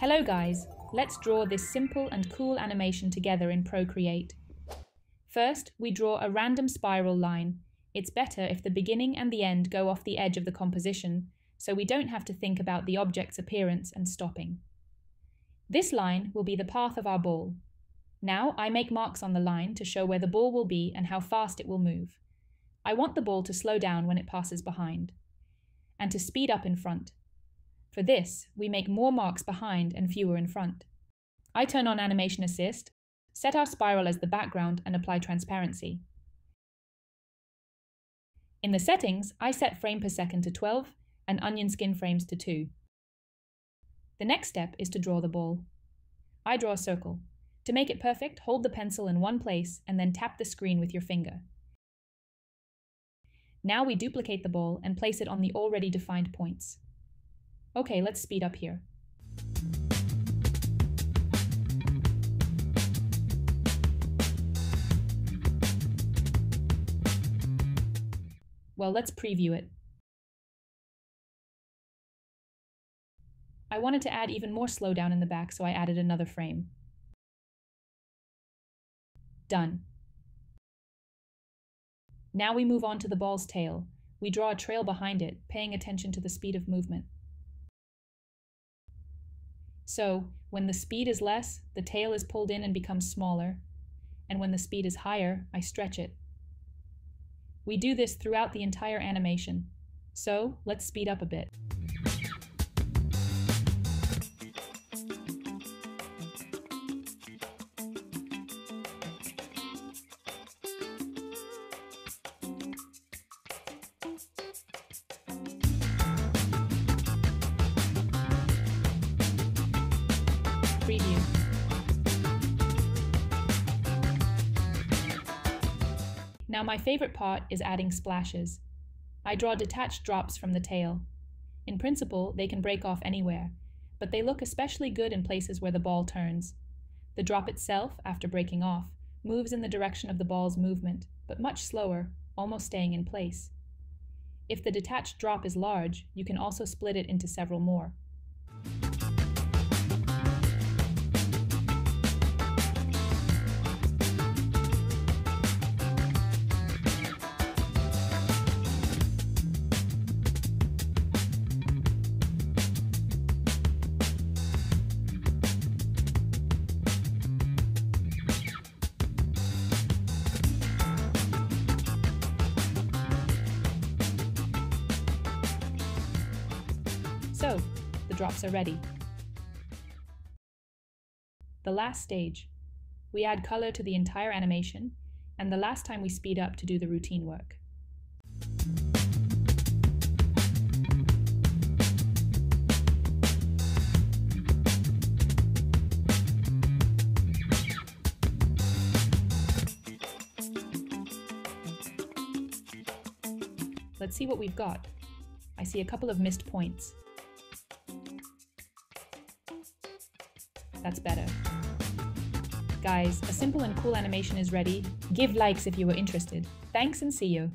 Hello guys, let's draw this simple and cool animation together in Procreate. First, we draw a random spiral line. It's better if the beginning and the end go off the edge of the composition, so we don't have to think about the object's appearance and stopping. This line will be the path of our ball. Now I make marks on the line to show where the ball will be and how fast it will move. I want the ball to slow down when it passes behind, and to speed up in front. For this, we make more marks behind and fewer in front. I turn on Animation Assist, set our spiral as the background and apply transparency. In the settings, I set frame per second to 12 and onion skin frames to 2. The next step is to draw the ball. I draw a circle. To make it perfect, hold the pencil in one place and then tap the screen with your finger. Now we duplicate the ball and place it on the already defined points. Okay, let's speed up here. Well, let's preview it. I wanted to add even more slowdown in the back, so I added another frame. Done. Now we move on to the ball's tail. We draw a trail behind it, paying attention to the speed of movement. So, when the speed is less, the tail is pulled in and becomes smaller, and when the speed is higher, I stretch it. We do this throughout the entire animation. So, let's speed up a bit. Now my favorite part is adding splashes. I draw detached drops from the tail. In principle, they can break off anywhere, but they look especially good in places where the ball turns. The drop itself, after breaking off, moves in the direction of the ball's movement, but much slower, almost staying in place. If the detached drop is large, you can also split it into several more. So, the drops are ready. The last stage. We add color to the entire animation, and the last time we speed up to do the routine work. Let's see what we've got. I see a couple of missed points. That's better. Guys, a simple and cool animation is ready. Give likes if you were interested. Thanks and see you.